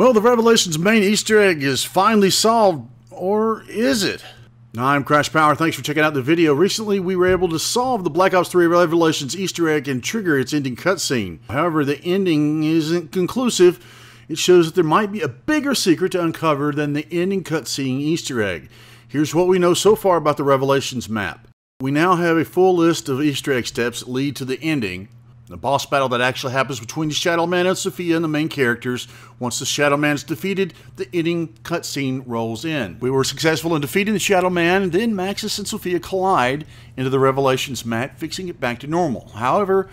Well, the Revelations main Easter egg is finally solved, or is it? I'm Crash Power. Thanks for checking out the video. Recently, we were able to solve the Black Ops 3 Revelations Easter egg and trigger its ending cutscene. However, the ending isn't conclusive. It shows that there might be a bigger secret to uncover than the ending cutscene Easter egg. Here's what we know so far about the Revelations map. We now have a full list of Easter egg steps that lead to the ending, the boss battle that actually happens between the Shadow Man and Sophia and the main characters. Once the Shadow Man is defeated, the ending cutscene rolls in. We were successful in defeating the Shadow Man, and then Maxis and Sophia collide into the Revelations map, fixing it back to normal. However,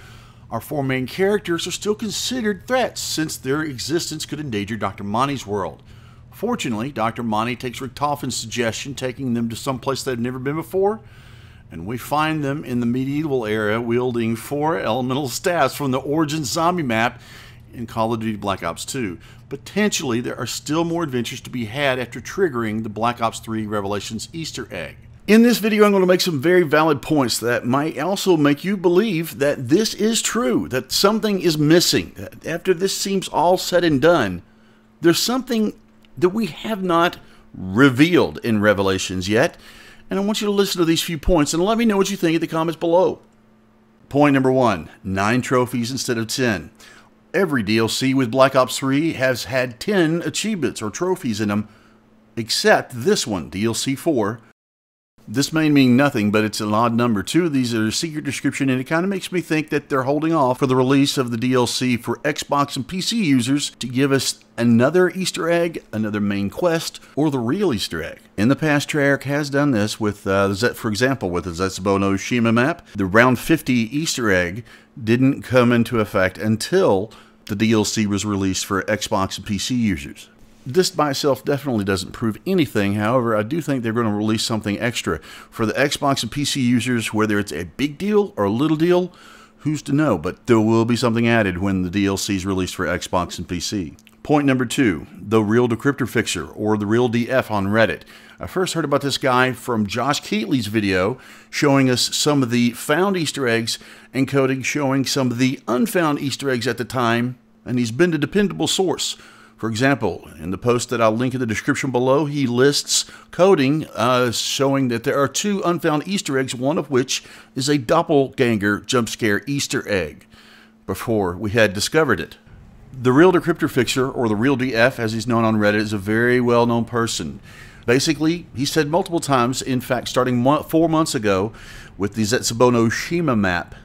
our four main characters are still considered threats since their existence could endanger Dr. Monty's world. Fortunately, Dr. Monty takes Richtofen's suggestion, taking them to some place they've never been before, and we find them in the medieval era wielding four elemental staffs from the origin zombie map in Call of Duty Black Ops 2. Potentially, there are still more adventures to be had after triggering the Black Ops 3 Revelations Easter egg. In this video, I'm going to make some very valid points that might also make you believe that this is true, that something is missing. After this seems all said and done, there's something that we have not revealed in Revelations yet, and I want you to listen to these few points and let me know what you think in the comments below. Point number one, nine trophies instead of 10. Every DLC with Black Ops 3 has had 10 achievements or trophies in them, except this one, DLC 4, this may mean nothing, but it's an odd number. Two of these are a secret description, and it kind of makes me think that they're holding off for the release of the DLC for Xbox and PC users to give us another Easter egg, another main quest, or the real Easter egg. In the past, Treyarch has done this with, uh, for example, with the Zetsubou no Shima map. The round 50 Easter egg didn't come into effect until the DLC was released for Xbox and PC users this by itself definitely doesn't prove anything. However, I do think they're going to release something extra for the Xbox and PC users, whether it's a big deal or a little deal. Who's to know? But there will be something added when the DLC is released for Xbox and PC. Point number two, the Real Decrypter Fixer, or the Real DF on Reddit. I first heard about this guy from Josh Keatley's video showing us some of the found Easter eggs and coding showing some of the unfound Easter eggs at the time, and he's been a dependable source. For example, in the post that I'll link in the description below, he lists coding uh, showing that there are two unfound Easter eggs, one of which is a doppelganger jump scare Easter egg, before we had discovered it. The Real Decrypter Fixer, or the Real DF as he's known on Reddit, is a very well known person. Basically, he said multiple times, in fact, starting four months ago with the Zetsubou no Shima map,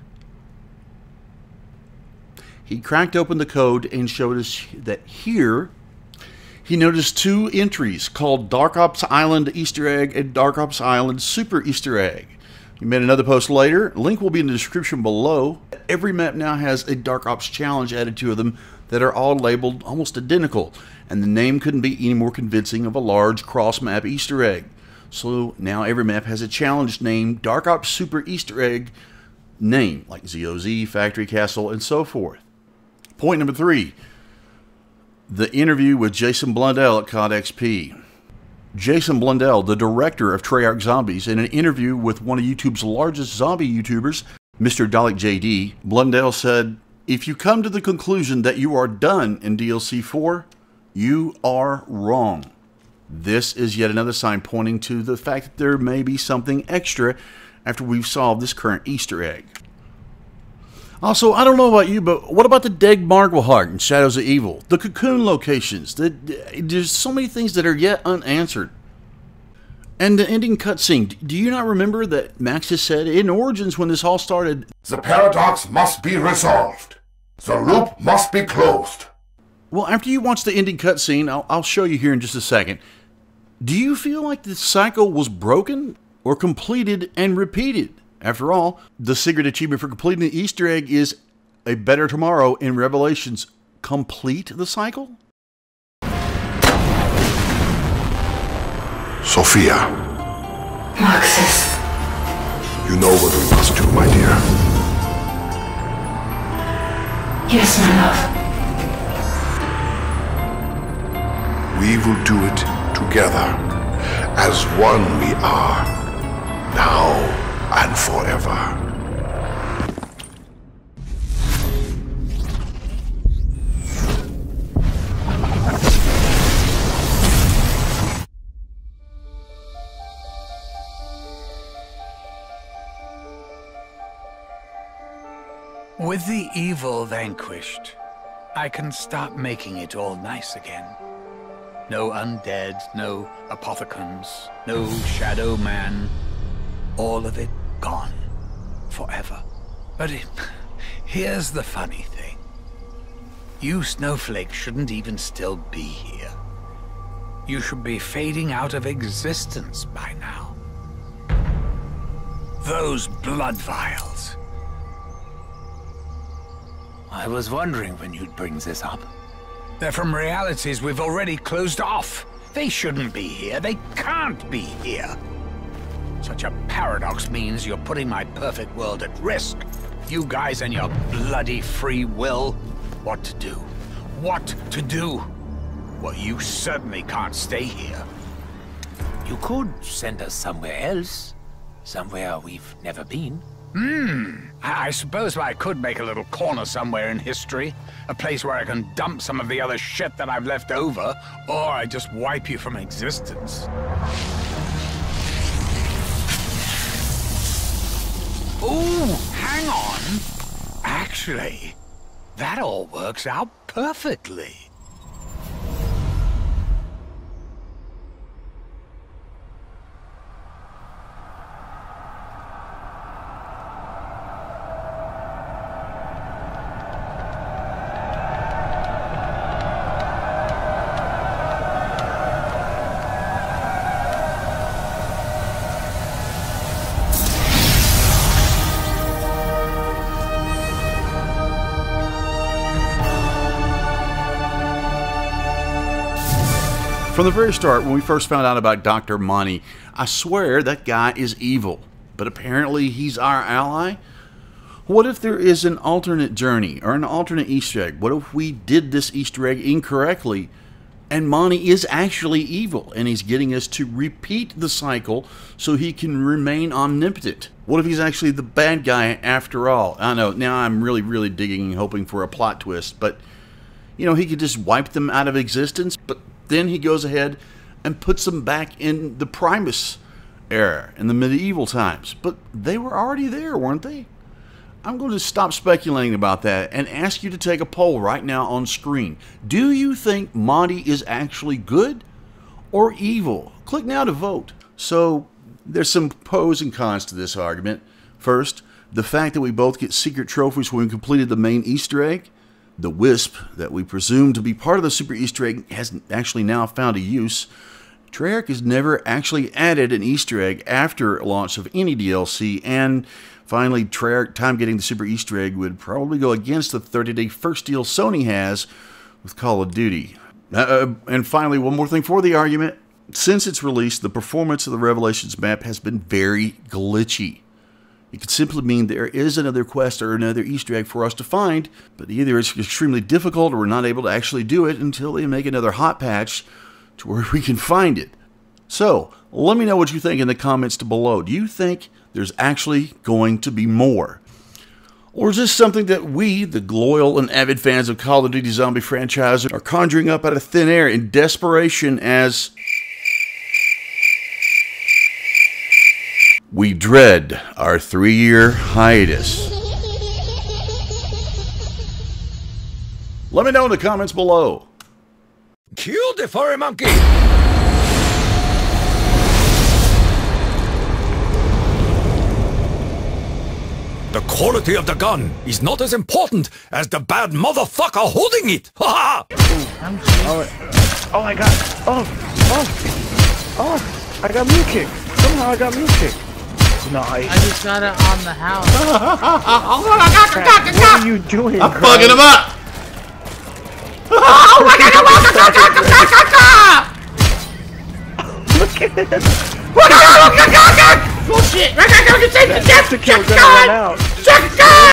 he cracked open the code and showed us that here he noticed two entries called Dark Ops Island Easter Egg and Dark Ops Island Super Easter Egg. He made another post later. Link will be in the description below. Every map now has a Dark Ops challenge added to them that are all labeled almost identical, and the name couldn't be any more convincing of a large cross map Easter egg. So now every map has a challenge named Dark Ops Super Easter Egg name, like ZOZ, Factory Castle, and so forth. Point number three the interview with Jason Blundell at COD XP. Jason Blundell, the director of Treyarch Zombies, in an interview with one of YouTube's largest zombie YouTubers, Mr. Dalek JD, Blundell said, If you come to the conclusion that you are done in DLC 4, you are wrong. This is yet another sign pointing to the fact that there may be something extra after we've solved this current Easter egg. Also, I don't know about you, but what about the Dagmargwa Heart and Shadows of Evil? The cocoon locations? The, there's so many things that are yet unanswered. And the ending cutscene. Do you not remember that Maxis said in Origins when this all started? The paradox must be resolved. The loop must be closed. Well, after you watch the ending cutscene, I'll, I'll show you here in just a second. Do you feel like the cycle was broken or completed and repeated? After all, the secret achievement for completing the Easter egg is a better tomorrow in Revelations. Complete the cycle? Sophia. Maxis. You know what we must do, my dear. Yes, my love. We will do it together. As one we are and forever. With the evil vanquished, I can start making it all nice again. No undead, no Apothicons, no shadow man. All of it gone. Forever. But it, here's the funny thing. You snowflakes shouldn't even still be here. You should be fading out of existence by now. Those blood vials. I was wondering when you'd bring this up. They're from realities we've already closed off. They shouldn't be here. They can't be here. Such a paradox means you're putting my perfect world at risk. You guys and your bloody free will. What to do? What to do? Well, you certainly can't stay here. You could send us somewhere else. Somewhere we've never been. Hmm. I, I suppose I could make a little corner somewhere in history. A place where I can dump some of the other shit that I've left over. Or I just wipe you from existence. Actually, that all works out perfectly. From the very start, when we first found out about Dr. Monty, I swear that guy is evil. But apparently he's our ally? What if there is an alternate journey or an alternate Easter egg? What if we did this Easter egg incorrectly and Monty is actually evil and he's getting us to repeat the cycle so he can remain omnipotent? What if he's actually the bad guy after all? I know, now I'm really, really digging and hoping for a plot twist, but you know, he could just wipe them out of existence, but then he goes ahead and puts them back in the Primis era, in the medieval times. But they were already there, weren't they? I'm going to stop speculating about that and ask you to take a poll right now on screen. Do you think Monty is actually good or evil? Click now to vote. So, there's some pros and cons to this argument. First, the fact that we both get secret trophies when we completed the main Easter egg the Wisp that we presume to be part of the Super Easter egg has actually now found a use. Treyarch has never actually added an Easter egg after launch of any DLC, and finally, Treyarch time getting the Super Easter egg would probably go against the 30 day first deal Sony has with Call of Duty. Uh, uh, and finally, one more thing for the argument. Since its release, the performance of the Revelations map has been very glitchy. It could simply mean there is another quest or another Easter egg for us to find, but either it's extremely difficult or we're not able to actually do it until they make another hot patch to where we can find it. So, let me know what you think in the comments below. Do you think there's actually going to be more? Or is this something that we, the loyal and avid fans of Call of Duty Zombie franchise, are conjuring up out of thin air in desperation as We dread our three year hiatus. Let me know in the comments below. Kill the furry monkey! The quality of the gun is not as important as the bad motherfucker holding it! Ha Oh, oh, I got, oh, oh, oh, I got mule kick. Somehow I got mule kick. Nice. I just got it on the house. What are you doing? I'm fucking him up! Oh Look at it. Bullshit! That, that's the kill gonna run out.